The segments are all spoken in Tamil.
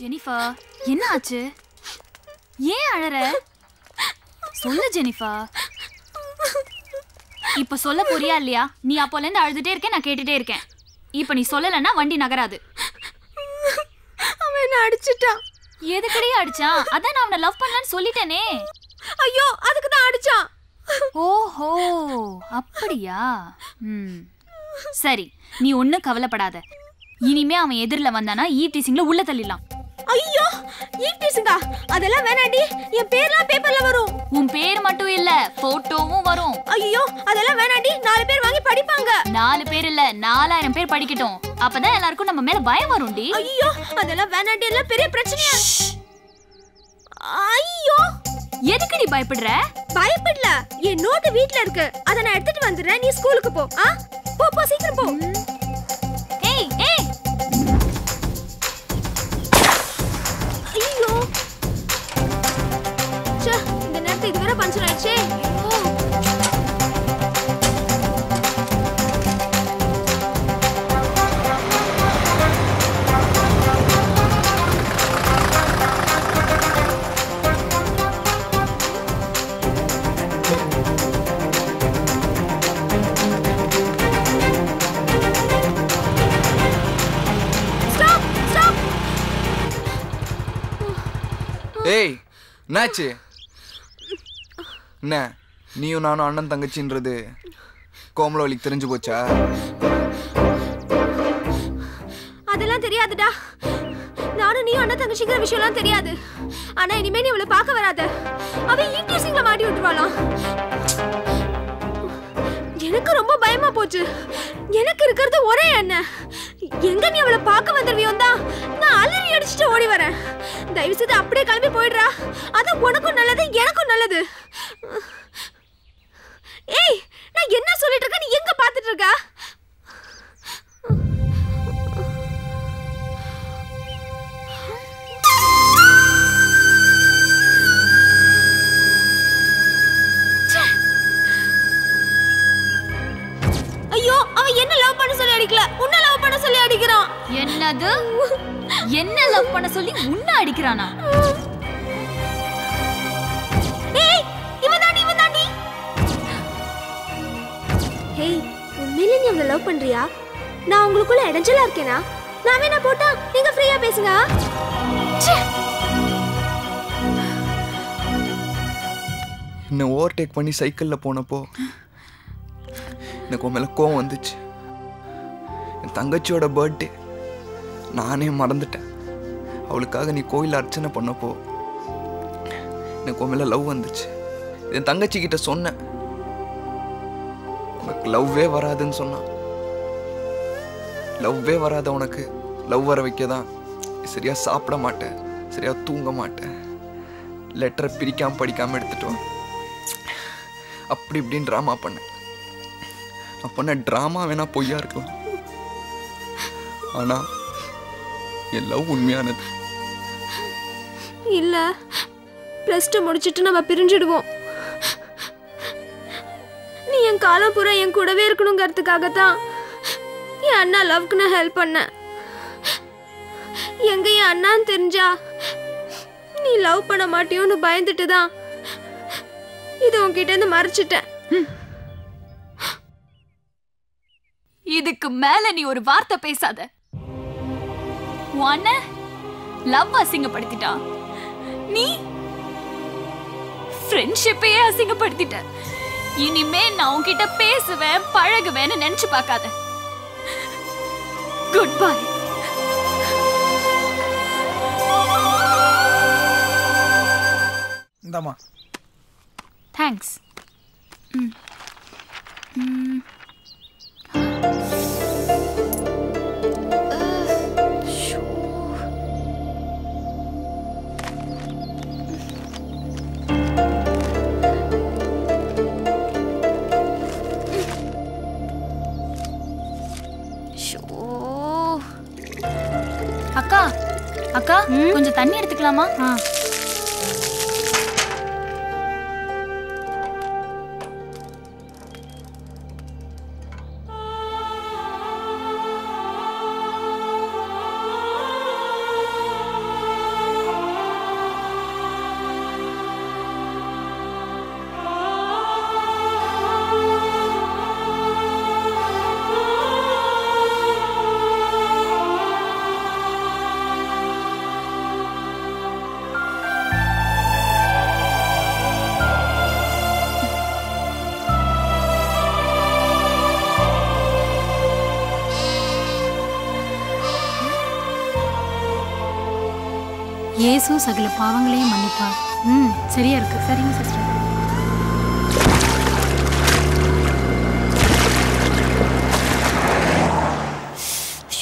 ஜெனிஃபர் என்ன ஆச்சு? ஏன் அழற? சொல்லு ஜெனிஃபர். இப்ப சொல்ல போறியா இல்லையா? நீ அப்போல இருந்து அழுதுட்டே இருக்க நான் கேட்டுட்டே இருக்கேன். இப்ப நீ சொல்லலைன்னா வண்டி நகராது. அவன் என்ன அடிச்சிட்டான்? எதுக்கடி அடிச்சான்? அதான் நான் அவனை லவ் பண்ணலன்னு சொல்லிட்டேனே. ஐயோ அதுக்கு தான் அடிச்சான். ஓஹோ அப்படியா? ம். சரி நீ ஒன்றும் கவலைப்படாத. இனிமே அவன் எதிரில் வந்தானா ஈ டீசிங்ல உள்ள தள்ளிடலாம். ஐயோ ஈட்டிஸுங்க அதெல்லாம் வேணாண்டி. என் பேர்லாம் பேப்பர்ல வரும். உன் பேர் மட்டும் இல்ல போட்டோவும் வரும். ஐயோ அதெல்லாம் வேணாண்டி. நாலு பேர் வாங்கி படிப்பாங்க. நாலு பேர் இல்ல நாலாயிரம் பேர் படிக்கட்டும். அப்பதான் எல்லாருக்கும் நம்ம மேல பயம் வரும்டி. ஐயோ அதெல்லாம் வேணாண்டி. எல்லாம் பெரிய பிரச்சனையா? ஐயோ. எதுக்கு நீ பயப்படுற? பயப்படல. என் நோட்டு வீட்ல இருக்கு. அத நான் எடுத்துட்டு வந்துடுறேன். நீ ஸ்கூலுக்கு போ. ஆ? போ போ சீக்கிரம் போ. ஏய் என்னாச்சு? என்ன? நீயும் நானும் அண்ணன் தங்கச்சின்றது கோமலவலிக்கு தெரிஞ்சு போச்சா? அதெல்லாம் தெரியாதுடா. நானும் நீ அண்ணன் தங்கச்சிங்கிற விஷயம்லாம் தெரியாது. ஆனா இனிமே நீ இவளை பார்க்க வராத. அவ இன்ட்ரெஸ்டிங்ல மாட்டி விட்டுருவாளாம் எனக்கு ரொம்ப பயமா போச்சு. எனக்கு இருக்கிறது ஒரே என்ன எங்க நீ அவளை பார்க்க வந்துருவியோ தான் வரேன். தயவு செய்து அப்படியே கிளம்பி போயிடுறா. அது உனக்கும் நல்லது எனக்கும் நல்லது. ஏய் நான் என்ன சொல்லிட்டு இருக்கேன் நீ எங்க பார்த்துட்டு இருக்க? என்னது? என்ன லவ் பண்ண சொல்லி உன்னை அடிக்கிறானா? ஏய் இவன் தாண்டி இவன் தாண்டி ஹேய் உண்மையிலே நீ அவளை லவ் பண்றியா? நான் உங்களுக்குள்ள இடைஞ்சலா இருக்கேனா? நான் வேணா போட்டா? நீங்க ஃப்ரீயா பேசுங்க. ச்சே. என்னை ஓவர்டேக் பண்ணி சைக்கிளில் போனப்போ எனக்கு உன் மேலே கோவம் வந்துச்சு. என் தங்கச்சியோட பர்த்டே நானே மறந்துட்டேன். அவளுக்காக நீ கோயில் அர்ச்சனை பண்ணப்போ எனக்கு உன் மேலே லவ் வந்துச்சு. என் தங்கச்சி கிட்ட சொன்னேன். உனக்கு லவ்வே வராதுன்னு சொன்னான். லவ்வே வராத உனக்கு லவ் வர வைக்க தான் சரியா சாப்பிட மாட்டேன் சரியா தூங்க மாட்டேன். லெட்டரை பிரிக்காம படிக்காம எடுத்துட்டு அப்படி இப்படின்னு ட்ராமா பண்ணேன். நான் பண்ண ட்ராமா வேணா பொய்யா இருக்கலாம். ஆனா என் லவ் உண்மையானது. இல்ல. பிளஸ் டூ முடிச்சிட்டு நம்ம பிரிஞ்சிடுவோம். நீ என் காலம் பூரா என் கூடவே இருக்கணுங்கிறதுக்காக தான் என் அண்ணா லவ்க்கு நான் ஹெல்ப் பண்ணேன். எங்க என் அண்ணான்னு தெரிஞ்சா நீ லவ் பண்ண மாட்டியோன்னு பயந்துட்டு தான் இது உன்கிட்ட இருந்து மறைச்சிட்டேன். இதுக்கு மேல நீ ஒரு வார்த்தை பேசாத. உன் அண்ணன் லவ் அசிங்கப்படுத்திட்டான் நீ ஃப்ரெண்ட்ஷிப்பையே அசிங்கப்படுத்திட்ட. இனிமே நான் உன்கிட்ட பேசுவேன் பழகுவேன்னு நினைச்சு பார்க்காத. குட் பை இந்தாம்மா. தேங்க்ஸ் அக்கா அக்கா கொஞ்சம் தண்ணி எடுத்துக்கலாமா? இயேசு சகல பாவங்களையும் மன்னிப்பார். ம் சரியா இருக்கு. சரிங்க சிஸ்டர்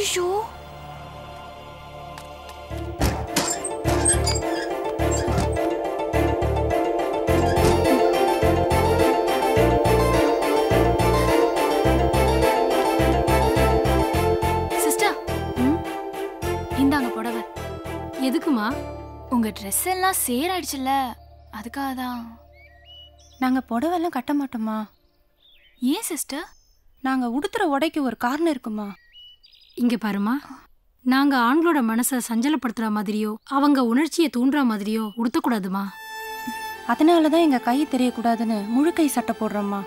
ஐயோ சிஸ்டர் இந்தாங்க புடவை. எதுக்குமா? உங்க ட்ரெஸ் எல்லாம் சேராயிடுச்சுல்ல. அதுக்காக தான். நாங்க புடவெல்லாம் கட்ட மாட்டோமா ஏன் சிஸ்டர் நாங்க உடுத்துற உடைக்கு ஒரு காரணம் இருக்குமா? இங்க பாருமா நாங்க ஆண்களோட மனசை சஞ்சலப்படுத்துற மாதிரியோ அவங்க உணர்ச்சியை தூண்டுற மாதிரியோ உடுத்தக்கூடாதுமா. அதனால தான் எங்க கை தெரியக்கூடாதுன்னு முழு கை சட்டை போடுறோம்மா.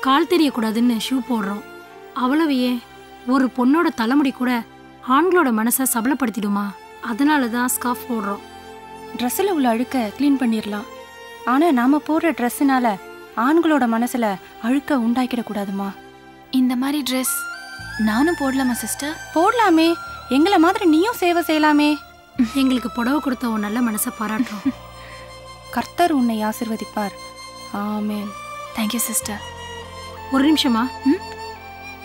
கால் தெரியக்கூடாதுன்னு ஷூ போடுறோம். அவ்வளவு ஏன்? ஒரு பொண்ணோட தலைமுடி கூட ஆண்களோட மனசை சபலப்படுத்திடுமா? அதனால தான் ஸ்கார்ஃப் போடுறோம். ட்ரெஸ்ஸில் உள்ள அழுக்க க்ளீன் பண்ணிடலாம் ஆனா நாம போடுற ட்ரெஸ்ஸுனால ஆண்களோட மனசுல அழுக்க உண்டாக்கிடக்கூடாதுமா இந்த மாதிரி ட்ரெஸ் நானும் போடலாமா சிஸ்டர் போடலாமே. எங்களை மாதிரி நீயும் சேவை செய்யலாமே. எங்களுக்கு புடவை கொடுத்த உன் நல்ல மனசை பாராட்டுறோம். கர்த்தர் உன்னை ஆசிர்வதிப்பார். ஆமென். தேங்க்யூ சிஸ்டர் ஒரு நிமிஷமா ம்?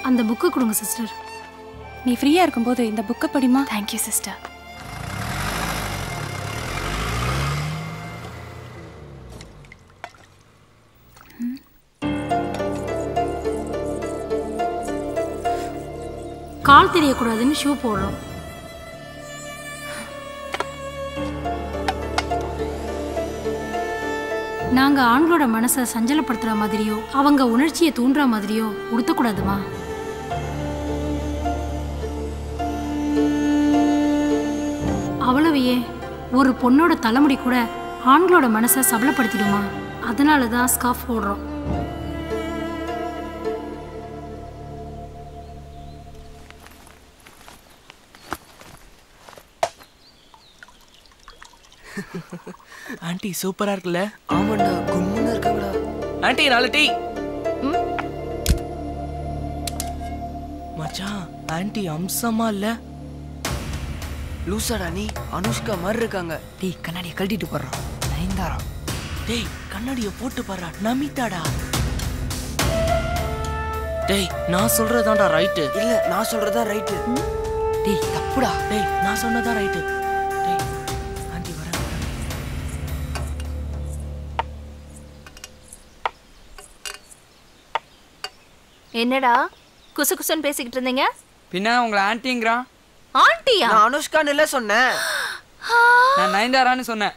அந்த புக்கு கொடுங்க சிஸ்டர் நீ ஃப்ரீயா இருக்கும்போது இந்த புக்கை படிமா தேங்க்யூ சிஸ்டர் கால் தெரியக்கூடாதுன்னு ஷூ போடுறோம். நாங்க ஆண்களோட மனசை சஞ்சலப்படுத்துற மாதிரியோ அவங்க உணர்ச்சியை தூண்டுற மாதிரியோ உடுத்தக்கூடாதுமா? அவ்வளவையே ஒரு பொண்ணோட தலைமுடி கூட ஆண்களோட மனசை சபலப்படுத்திடுமா? அதனால தான் ஸ்காஃப் போடுறோம். ஆண்டி சூப்பரா இருக்குல்ல? ஆமாண்டா கும்முன்னு இருக்காங்கடா. ஆண்டி நாலு டீ. மச்சான் ஆண்டி அம்சமா இல்ல? லூசாடா நீ அனுஷ்கா மாதிரி இருக்காங்க. டேய் கண்ணாடியை கழட்டிட்டு போடுறான். நயன்தாரா டேய் கண்ணாடிய போட்டு பாரு நமிதாடா. டேய் நான் சொல்றதாண்டா ரைட்டு இல்ல நான் சொல்றதா ரைட்டு டேய் தப்புடா. டேய் நான் சொன்னதா ரைட்டு என்னடா? குசு குசுன்னு பேசிக்கிட்டு இருந்தீங்க? பின்ன உங்களை ஆன்ட்டிங்கிறான் ஆண்டியா? நான் அனுஷ்கான்னு இல்ல சொன்னேன். நான் நயன்தாரான்னு சொன்னேன்.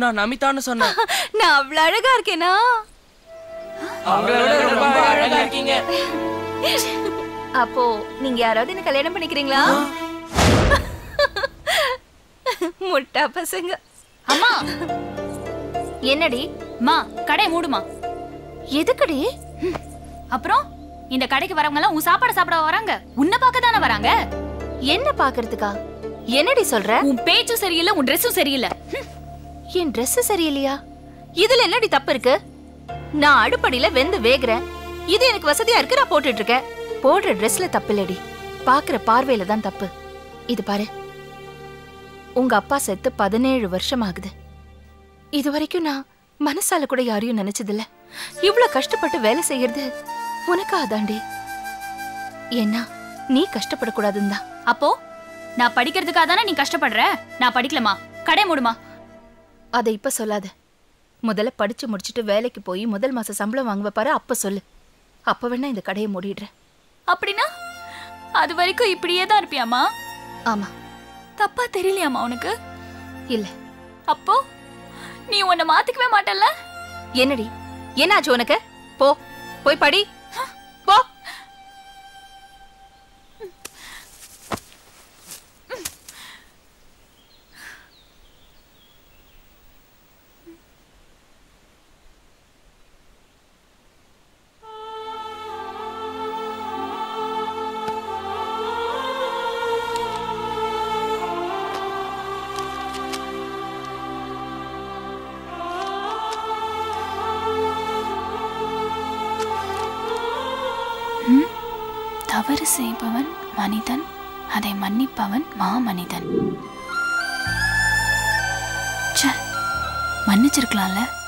நான் நமிதான்னு சொன்னேன். நான் அவ்வளவு அழகா இருக்கேனா? அப்போ நீங்க யாராவது என்ன கல்யாணம் பண்ணிக்கிறீங்களா? முட்டா பசங்க. அம்மா. என்னடி? மா கடை மூடுமா. எதுக்குடி? அப்புறம்? இந்த கடைக்கு வரவங்க எல்லாம் உன் சாப்பாடு சாப்பிட வராங்க. உன்னை பார்க்க தானே வராங்க? என்ன பாக்குறதுக்கா என்னடி சொல்ற? உன் பேச்சும் சரியில்லை உன் ட்ரெஸ்ஸும் சரியில்லை. என் Dress சரியில்லையா? இதுல என்னடி தப்பு இருக்கு? நான் அடுப்படியில வெந்து வேகுறேன். இது எனக்கு வசதியா இருக்கு நான் போட்டுட்டு இருக்கேன் போடுற Dressல தப்பு இல்லடி. பாக்குற பார்வையில தான் தப்பு. இது பாரு. உங்க அப்பா செத்து பதினேழு வருஷம் ஆகுது இது வரைக்கும் நான் மனசால கூட யாரையும் நினைச்சதில்ல. இவ்ளோ கஷ்டப்பட்டு வேலை செய்யறது உனக்காதாண்டி ஏன்னா நீ கஷ்டப்படக்கூடாதுன்னு தான். அப்போ நான் படிக்கிறதுக்காக தானே நீ கஷ்டப்படுற? நான் படிக்கலமா? கடை மூடுமா? அதை இப்ப சொல்லாத. முதல்ல படிச்சு முடிச்சிட்டு வேலைக்கு போய் முதல் மாச சம்பளம் வாங்குவ பாரு அப்ப சொல்லு. அப்ப வேணா இந்த கடையை மூடிடுறேன் அப்படின்னா அது வரைக்கும் இப்படியே தான் இருப்பியாமா ஆமா. தப்பா தெரியலையாமா உனக்கு? இல்ல. அப்போ நீ உன்னை மாத்திக்கவே மாட்டல்ல? என்னடி? என்னாச்சு உனக்கு? போ போய் படி. தவறு செய்பவன் மனிதன் அதை மன்னிப்பவன் மாமனிதன். மன்னிச்சிருக்கலாம்ல.